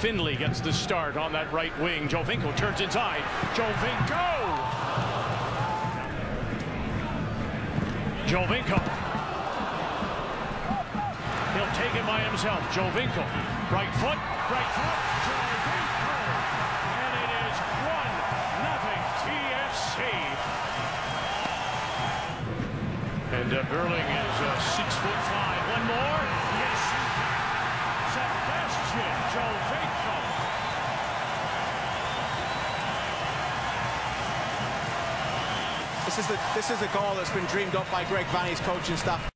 Findlay gets the start on that right wing. Giovinco turns inside. Giovinco! Giovinco. He'll take it by himself. Giovinco. Right foot. Right foot. And it is 1 nothing TFC. And uh, is uh, This is the this is the goal that's been dreamed up by Greg Vanney's coaching staff